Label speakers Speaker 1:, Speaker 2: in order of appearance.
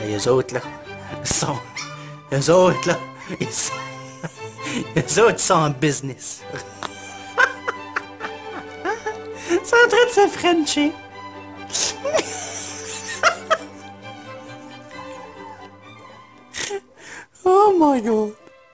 Speaker 1: Les autres, là, ils sont... Les autres, là, ils sont... Eux autres sont en business. Ils sont en train de se frencher. oh my god.